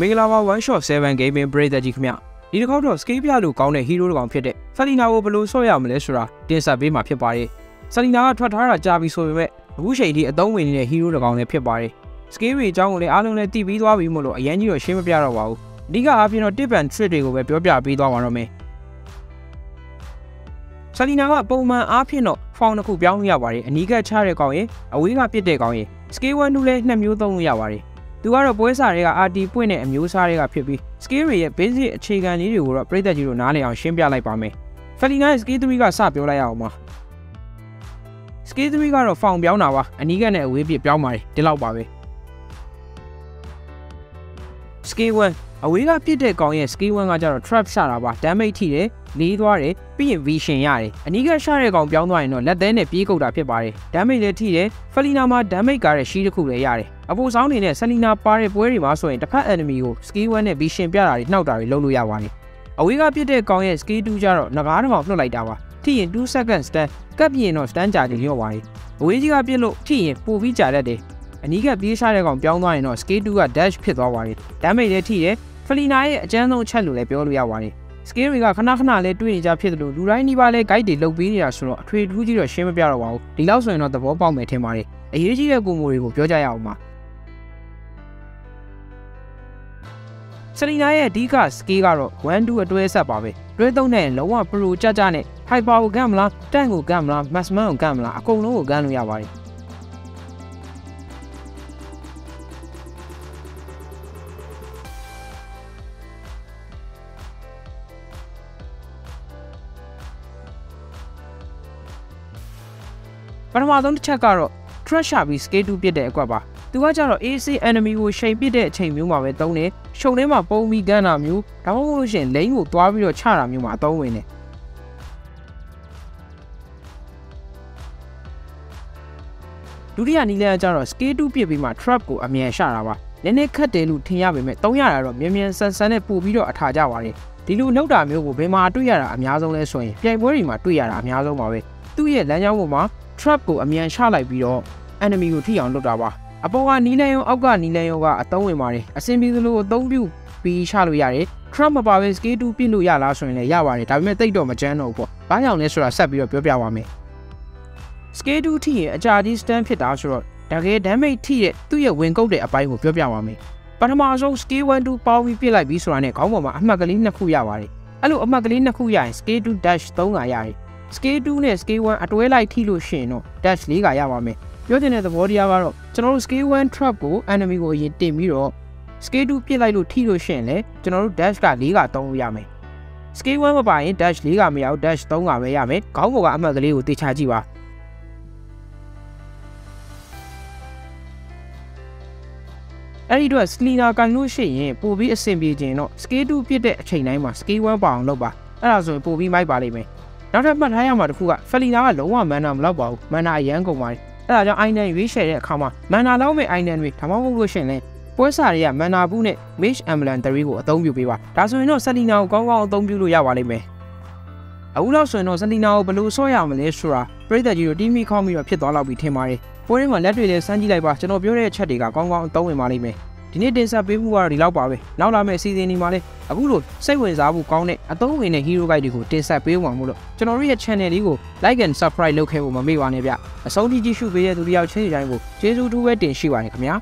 မင်္ဂလာပါ1 shot 7 gaming ပရိသတ်ကြီးခင်ဗျဒီတစ်ခေါက်တော့ scale ပြလို့ကောင်းတဲ့ hero တစ်ကောင်ဖြစ်တဲ့ Selina ကိုဘယ်လိုဆော့ရမလဲဆိုတာတင်ဆက်ပေးမှာဖြစ်ပါတယ် Selina ကထွက်ထားတာကြာပြီဆိုပေမဲ့အခုချိန်ထိအသုံးဝင်နေတဲ့ hero တစ်ကောင်လည်းဖြစ်ပါတယ် scale တွေအကြောင်းကိုလည်းအားလုံးလည်းသိပြီးသွားပြီမို့လို့အရင်ကြီးတော့ရှင်းမပြတော့ပါဘူးအဓိကအားဖြင့်တော့ tip and trick တွေကိုပဲပြောပြပေးသွားပါတော့မယ် Selina ကပုံမှန်အားဖြင့်တော့ found တစ်ခုပြောင်းလို့ရပါတယ်အနီးကပ်ချတဲ့ကောင်ရင်အဝေးကပြစ်တဲ့ကောင်ရင် scale 1တို့လည်းနှစ်မျိုးသုံးလို့ရပါတယ် သူကတော့ပွဲစားတွေက RT ပွင့်တဲ့အမျိုးအစားတွေကဖြစ်ပြီး scale တွေရဲ့ basic အခြေခံလေးတွေကိုတော့ပြည်သက်ကြီးတို့နားလည်အောင်ရှင်းပြလိုက်ပါမယ်။ Felina ရဲ့ scale 3ကစပြောလိုက်ရအောင်ပါ။ scale 3ကတော့ found ပြောင်းတာပါအနီးကပ်နဲ့အဝေးပြပြောင်းပါတယ်ဒီလောက်ပါပဲ။ scale 1 အဝေးကပြစ်တဲ့ကောင်ရဲ့ scale 1ကကျတော့ trap ရှာတာပါ damage ထိတယ်လေးသွားတယ်ပြီးရင် vision ရတယ်အနီးကရှာတဲ့ကောင်ပြောင်းသွားရင်တော့လက်သေးနဲ့ပြေးကုတ်တာဖြစ်ပါတယ် damage လည်းထိတယ် felina မှာ damage ကတဲ့ရှိတစ်ခုလည်းရတယ်အပူဆောင်နေတဲ့ selina ပါတဲ့ပွဲတွေမှာဆိုရင်တစ်ဖက် enemy ကို skill 1နဲ့ vision ပြတာတွေနှောက်တာတွေလုပ်လို့ရပါတယ်အဝေးကပြစ်တဲ့ကောင်ရဲ့ skill 2ကျတော့ငကားတစ်ကောင်လွှတ်လိုက်တာပါထိရင်2 second stand ကပ်ပြင်တော့ stand ကြာကြီးလျော့ပါတယ်အဝေးကြီးကပြစ်လို့ထိရင်ပိုပြီးကြာတတ်တယ်အနီးကပြေးရှာတဲ့ကောင်ပြောင်းသွားရင်တော့ skill 2က dash ဖြစ်သွားပါတယ် damage လည်းထိတယ် felina ရဲ့အကျန်းဆုံးအချက်လို့လည်းပြောလို့ရပါတယ် scale တွေကခဏခဏလေးတွေ့နေကြဖြစ်တယ်လို့လူတိုင်းဒီပါလဲ guide တွေလုပ်ပေးနေတာဆိုတော့အထွေထူးကြီးတော့ရှင်းမပြတော့ပါဘူးဒီလောက်ဆိုရင်တော့သဘောပေါက်မယ်ထင်ပါတယ်အရေးကြီးတဲ့ကိုမိုတွေကိုပြောကြရအောင်ပါစလီနာရဲ့အဓိက scale ကတော့1 2အတွဲဆက်ပါပဲတွဲသုံးတဲ့လုံးဝ pro ကြကြနဲ့ hyper ကိုကမ်းမလားတန့်ကိုကမ်းမလား maximum ကိုကမ်းမလားအကုန်လုံးကိုကမ်းလို့ရပါတယ် ပထမဆုံးတစ်ချက်ကတော့ trash ရှာပြီး scale 2ပြစ်တဲ့အကွက်ပါသူကကြတော့ AC enemy ကိုချိန်ပစ်တဲ့အချိန်မျိုးမှာပဲသုံးတယ်ရှုံထဲမှာပုံပြီးကန်းတာမျိုးဒါမှမဟုတ်လို့ရှိရင်လိန်ကိုသွားပြီးတော့ချတာမျိုးမှာအသုံးဝင်တယ်ဒုတိယနီလန်ကကြတော့ scale 2ပြစ်ပြီးမှ trap ကိုအမြန်ရှာတာပါနည်းနည်းခက်တယ်လို့ထင်ရပေမဲ့သုံးရတာတော့မြန်မြန်ဆန်ဆန်နဲ့ပို့ပြီးတော့အထာကြပါတယ်ဒီလိုနှုတ်တာမျိုးကိုဘယ်မှာတွေ့ရတာအများဆုံးလဲဆိုရင်ပြိုင်ပွဲတွေမှာတွေ့ရတာအများဆုံးပါပဲသူ့ရဲ့လမ်းကြောင်းပေါ်မှာ trap ကိုအမြန်ချလိုက်ပြီးတော့ enemy ကိုထိအောင်လုပ်တာပါအပေါ်ကနီလန်ယုံအောက်ကနီလန်ယုံကအသုံးဝင်ပါတယ်အဆင်ပြေသလိုအသုံးပြုပြီးချလို့ရတယ် trap မပါဘဲ scale 2ပြစ်လို့ရလားဆိုရင်လည်းရပါတယ်ဒါပေမဲ့တိတ်တော့မကြမ်းတော့ဘူးပေါ့ဘာကြောင့်လဲဆိုတာဆက်ပြီးတော့ပြောပြပါမယ် scale 2ထိရင်အကြာကြီး stand ဖြစ်တာဆိုတော့တကယ် damage ထိတဲ့သူ့ရဲ့ဝင်ကုတ်တဲ့အပိုင်းကိုပြောပြပါမယ်ပထမဆုံး scale 1 2ပေါင်းပြီးပြစ်လိုက်ပြီးဆိုတာနဲ့ခေါင်းပေါ်မှာအမှတ်ကလေးနှစ်ခုရပါတယ်အဲ့လိုအမှတ်ကလေးနှစ်ခုရရင် scale 2 dash 3ကရတယ် scale 2နဲ့ scale 1အတွဲလိုက်ထိလို့ရှိရင်တော့ dash 4ကရပါမယ်ပြောချင်တဲ့သဘောတရားကတော့ကျွန်တော်တို့ scale 1 trap ကို enemy ကိုအရင်တင်ပြီးတော့ scale 2ပြစ်လိုက်လို့ထိလို့ရှိရင်လည်းကျွန်တော်တို့ dash က4ကသုံးလို့ရမယ် scale 1မပါရင် dash 4ကမရဘူး dash 3ကပဲရမယ်ခေါင်းပေါ်ကအမှတ်ကလေးကိုတေချာကြည့်ပါအဲ့ဒီတော့ Selina ကန်လို့ရှိရင်ပို့ပြီးအဆင်ပြေခြင်းတော့ scale 2ပြစ်တဲ့အချိန်တိုင်းမှာ scale 1ပါအောင်လုပ်ပါအဲ့ဒါဆိုရင်ပို့ပြီးမိုက်ပါလိမ့်မယ် နောက်ထပ်မှတ်ထားရမှာတစ်ခုက Felina ကလုံးဝမန်နာမလောက်ပါဘူးမန်နာအရန်ကုန်ပါတယ်အဲဒါကြောင့် Island ရွေးချယ်တဲ့အခါမှာမန်နာလောက်မဲ့ Island တွေဒါမှမဟုတ်လို့ရှိရင်လည်းပွဲစားတွေကမန်နာဘူးနဲ့ Mage Emblem 3ကိုအသုံးပြုပေးပါဒါဆိုရင်တော့ Selina ကိုကောင်းကောင်းအသုံးပြုလို့ရပါလိမ့်မယ်အခုလောက်ဆိုရင်တော့ Selina ကိုဘယ်လိုဆော့ရမလဲဆိုတာပြည်သက်ကြီးတို့တီးမိခေါင်းပြီးတော့ဖြစ်သွားတော့ပြီထင်ပါတယ်ပွဲထဲမှာလက်တွေလည်းစမ်းကြည့်လိုက်ပါကျွန်တော်ပြောတဲ့အချက်တွေကကောင်းကောင်းအသုံးဝင်ပါလိမ့်မယ် ဒီနေ့တင်ဆက်ပေးမှုကတော့ဒီလောက်ပါပဲနောက်လာမယ့်အစီအစဉ်ဒီမှာလည်းအခုလိုစိတ်ဝင်စားဖို့ကောင်းတဲ့အသုံးဝင်တဲ့ hero guide တွေကိုတင်ဆက်ပေးမှာမို့လို့ကျွန်တော်တို့ရဲ့ channel လေးကို like and subscribe လုပ်ခဲ့ဖို့မမေ့ပါနဲ့ဗျအဆုံးထိကြည့်ရှုပေးတဲ့သူတယောက်ချင်းစီတိုင်းကိုကျေးဇူးတူးပဲတင်ရှိပါတယ်ခင်ဗျာ